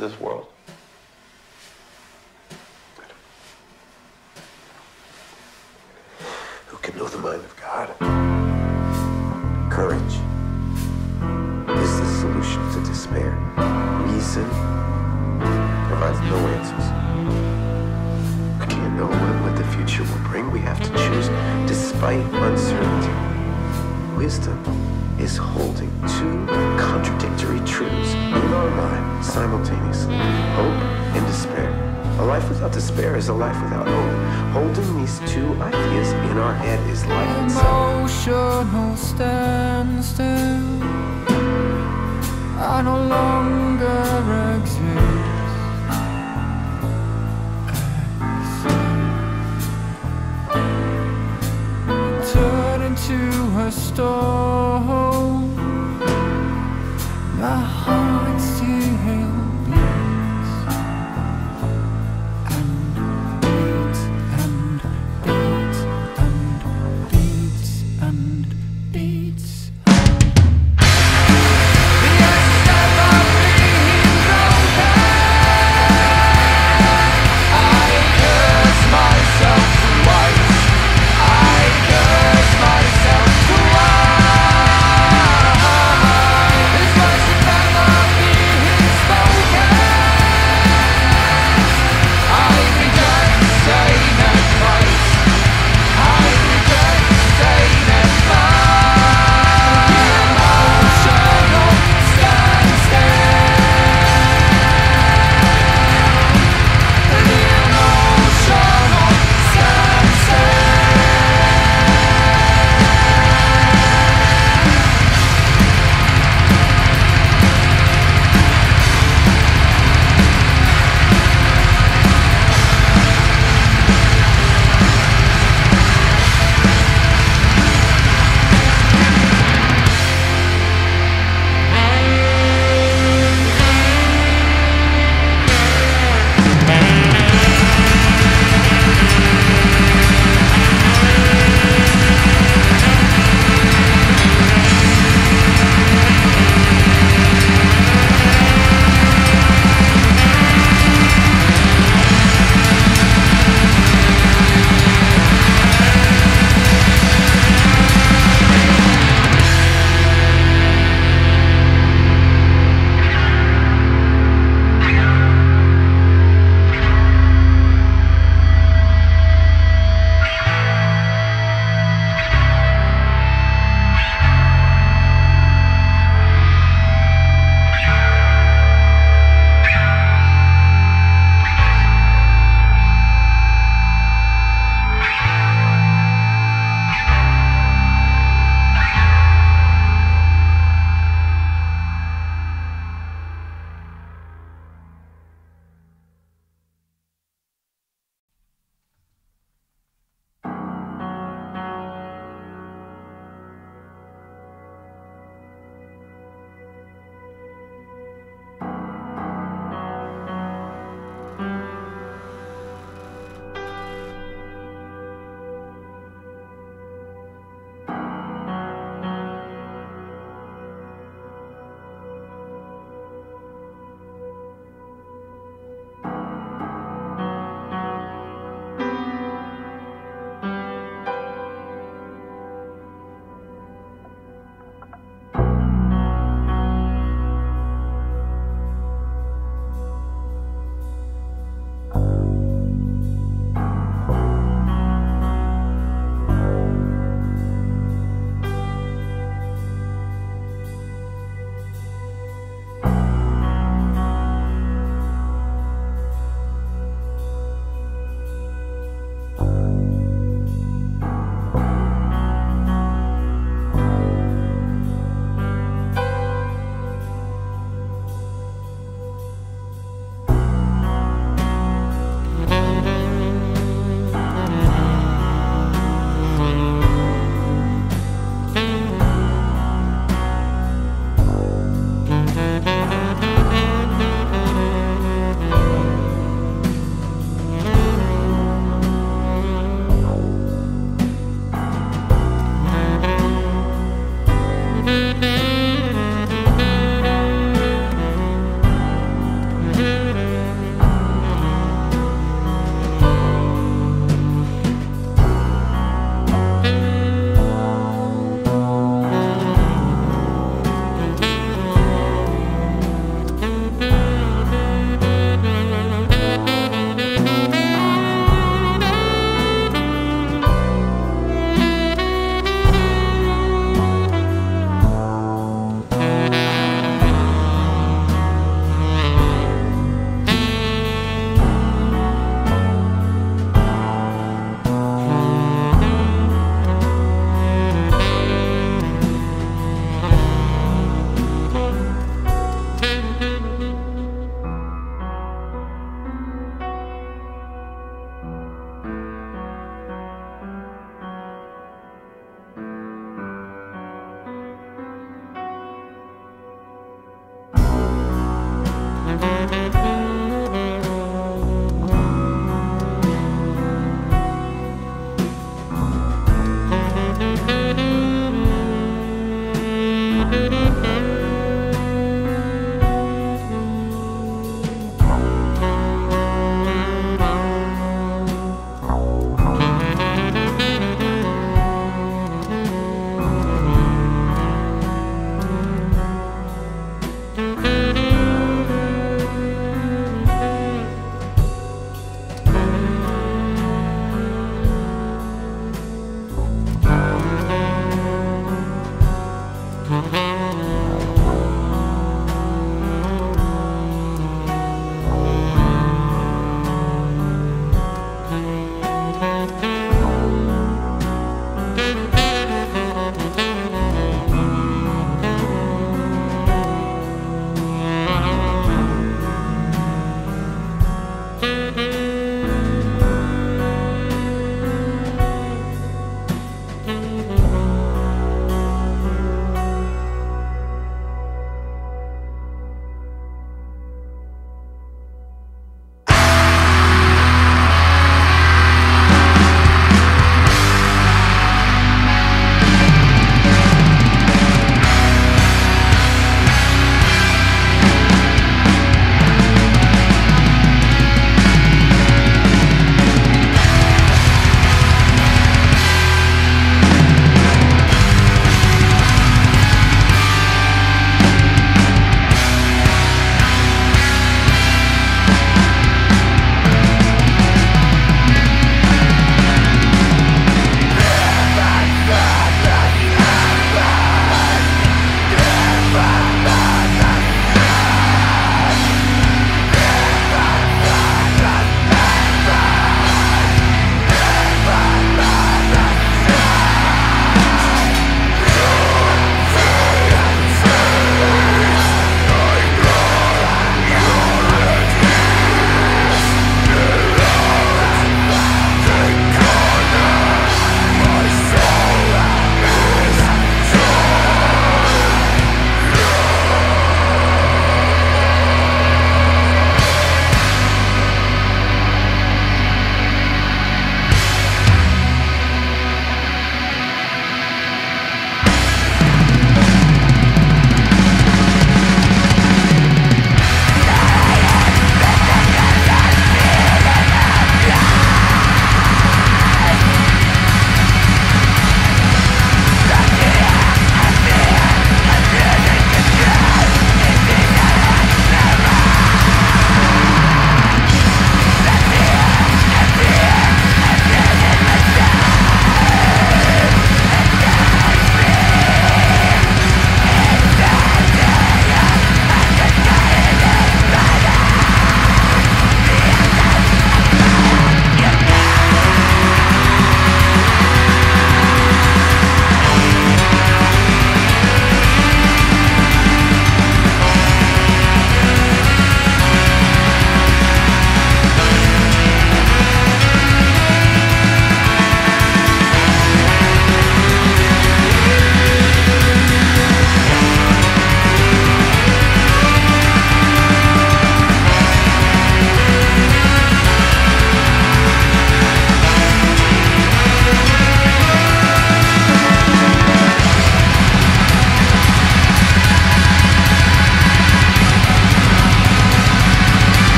this world? Who can know the mind of God? Courage is the solution to despair. Reason provides no answers. We can't know what the future will bring. We have to choose despite uncertainty. Wisdom is holding two contradictory truths in our mind simultaneously hope and despair. A life without despair is a life without hope. Holding these two ideas in our head is life itself. Emotional standstill. I no longer exist. to a storm.